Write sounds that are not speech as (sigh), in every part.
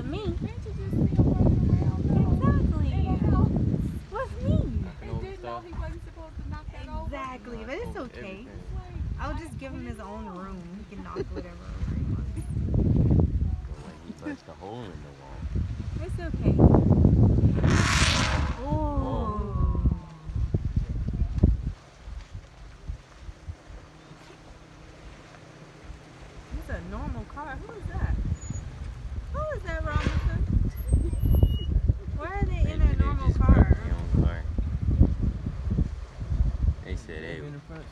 with me. Exactly. With me. Exactly, but it's okay. I'll just give him his own room. He can knock whatever over he wants. When he punched a hole in the wall. It's okay. Oh. It's a normal car. Who is that? Who is that, Robinson? Why are they Maybe in a they normal just car? parked their own car. They said, hey, in the front seat.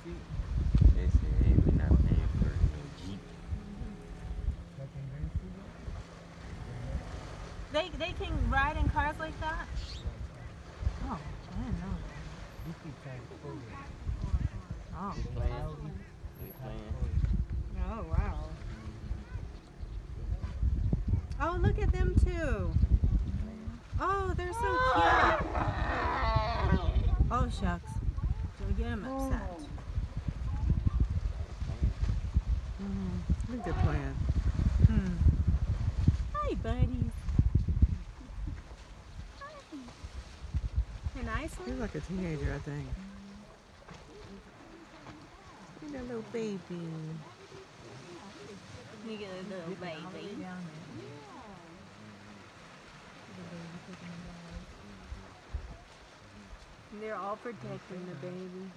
They. They can ride in cars like that? Oh, I didn't know that. Oh. Playing. Oh wow. Oh look at them too. Oh, they're so cute. Oh shucks. Don't get him upset. Mm, I think they're playing. Hmm. Hi buddies. Hi. A nice He's like a teenager, I think. Look at that little baby. Look at the little baby. They're all protecting the baby. You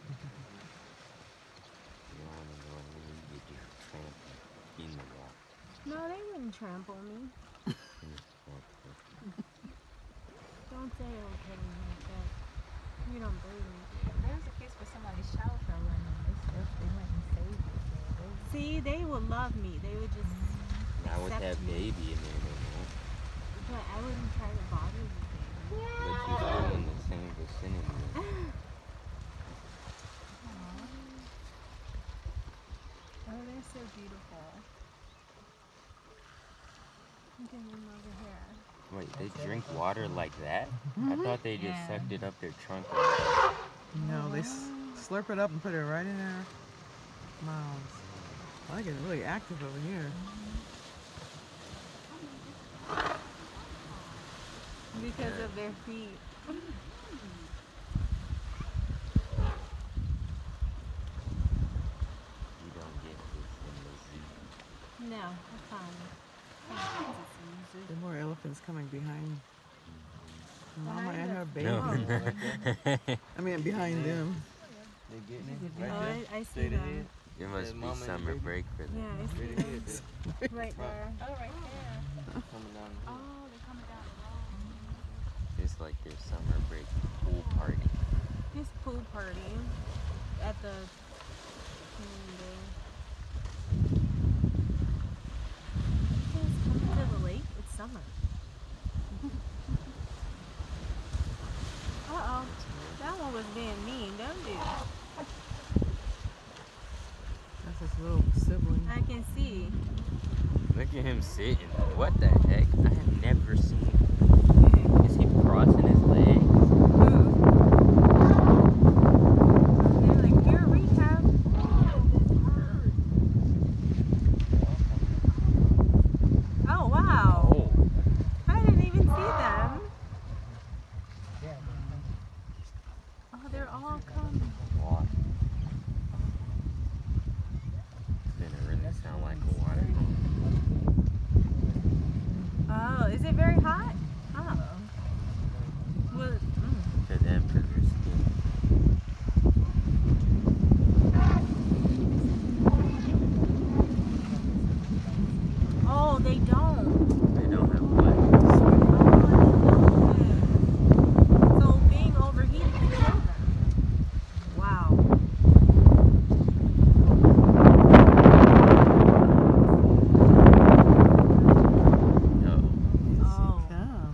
don't want to go over there and get your trampled in the wall. No, they wouldn't trample me. Don't say okay like that. You don't believe me. There was a case where somebody's shower fell in and they, they, they went and saved it. They- See, they would love me. They would just. Mm-hmm. Not with that Accept me. baby in there no more. But I wouldn't try to bother the baby. But you're still in the same vicinity. (laughs) Oh, they're so beautiful. Look at them over here. Wait, they drink water like that? I thought they just Yeah. sucked it up their trunk. No, they s- slurp it up and put it right in their mouths. I think it's really active over here. Because of their feet. You don't get this in the zoo. No, it's fine. There are more elephants coming behind Mama and her baby. No. (laughs) I mean, behind them. They getting it Oh, I. I see Straight them. it must be summer break for them. Yeah, I see them. (laughs) Right there. Oh, right there. Coming down. Oh, they're coming down the. It's like their summer break pool party. This pool party at the community. It's coming to the lake. It's summer. uh oh. That one was being mean, don't you? That's his little sibling. I can see. Look at him sitting. What the heck? I have never seen. Is he crossing his legs? They're like, here, rehab. Oh, wow. Oh, I didn't even see them. Oh, they're all coming. Didn't really sound like water. Oh, is it very hot? Oh. Well, mm. To them, because their skin. Oh, they don't. They don't have what? So being overheated can kill them. Wow. No. Oh. Come.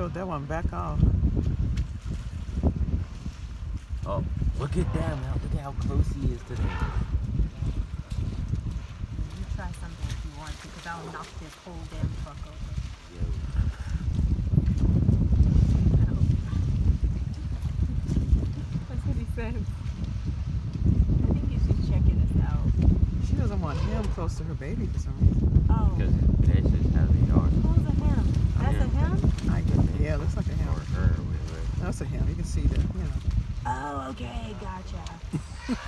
Showed that one back off. Oh, look at that, man. Look at how close he is to them. You try something if you want to, because I'll knock this whole damn truck over. That's what he said. I think he's just checking us out. She doesn't want him close to her baby for some reason. Oh, because that's just how they are. Who's a him? That's a him? I get it. Yeah, looks like a Or him. her, or whatever. That's a him. You can see that, you know. Oh, okay, gotcha. (laughs)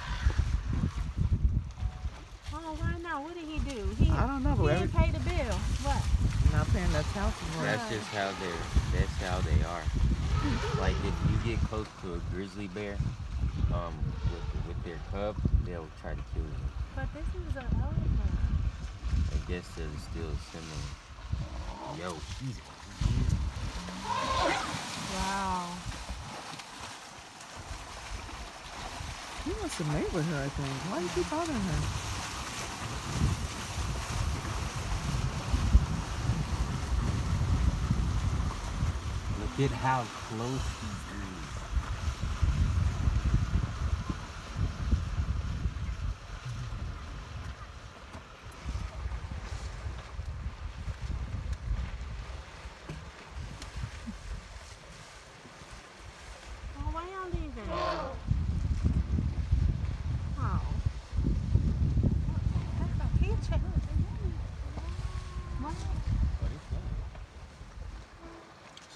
oh, why not? What did he do? He, I don't know, he but every, didn't pay the bill. What? not paying that house rent. That's just how they're. That's how they are. Like if you get close to a grizzly bear, um, with, with their cub, they'll try to kill you. But this is an elephant. I guess they're still similar. Yo, he's, he's Wow. He wants to mate with her, I think. Why you keep bothering her? look at how close he is. Oh, why y'all leaving? Oh. He check- What?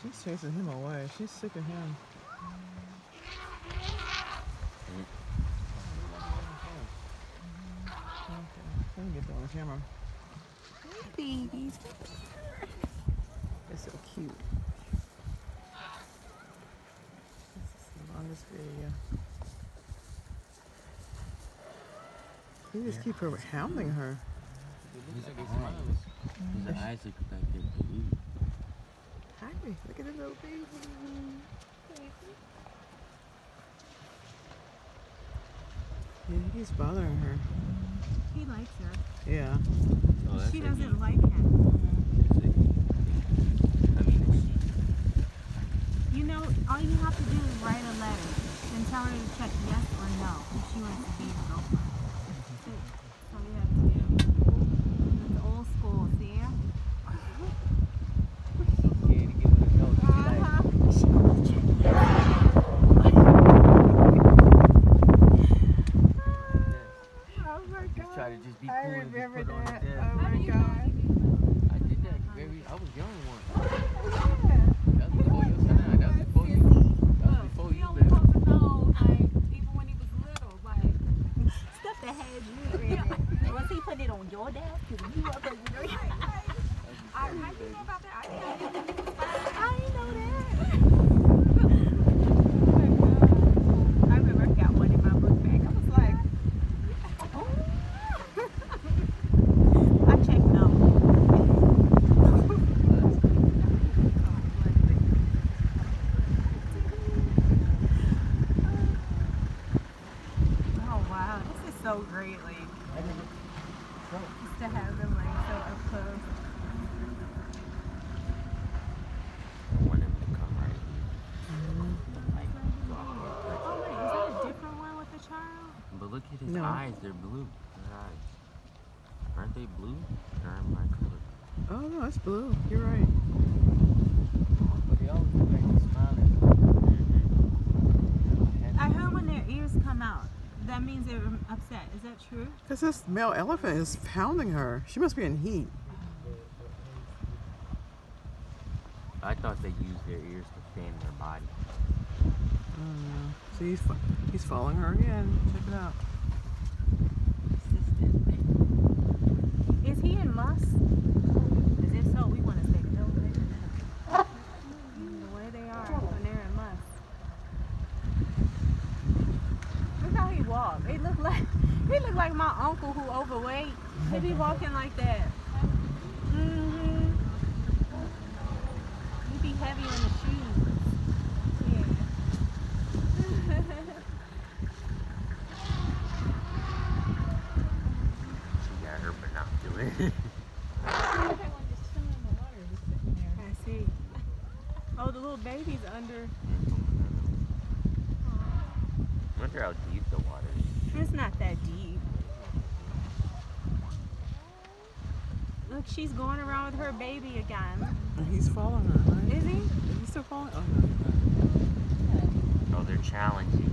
She's chasing him away. She's sick of him. Okay, let me get that on camera. Babies. It's so cute. This is the longest video. You just keep her hounding her. His eyes, look like they're. Hi, look at the little baby. Yeah, he's bothering her. He likes her. Yeah. Oh, She doesn't you. like him. It's like- I mean, it's- You know, all you have to do is write a letter and tell her to check yes or no if she wants to be your girlfriend. That's it. That's all you have to do. It's old school, see? scared to give it a go. She be like, Oh my just try to just be cool I and just remember put on the that. desk. Oh my god. I did that very. I was young once. (laughs) Oh, that was before your time. That was before you. That was before you, only baby. supposed to know, like, even when he was little, like, Stuff that had you ready. Was he putting it on your desk? Cause you up there, you know, I, how you know about that? I didn't know he was I didn't know that. I remember I got one in my book bag. I was like, I checked no. Oh wow, this is so great, like just to have them like so up close. Want him to come right. Like, Oh wait, is that a different one with the child? but look at his No. eyes. They're blue. Their eyes. Aren't they blue? Or am I color? Oh no, it's blue. You're right. But they always look like they're smiling. I heard when their ears come out, that means they're upset. Is that true? Because this male elephant is pounding her. She must be in heat. I thought they used their ears to fan their body. I don't know. See, he's, he's following her again. Check it out. Is he in musth? They be walking like that. Mm-hmm. You be heavy on the shoes. Yeah. she got her binoculars. (laughs) I see. Oh, the little baby's under. Wonder how she's going around with her baby again. He's following her, right? Is he? Is he still following? Oh, no, no. oh they're challenging.